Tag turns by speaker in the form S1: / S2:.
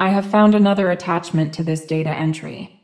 S1: I have found another attachment to this data entry.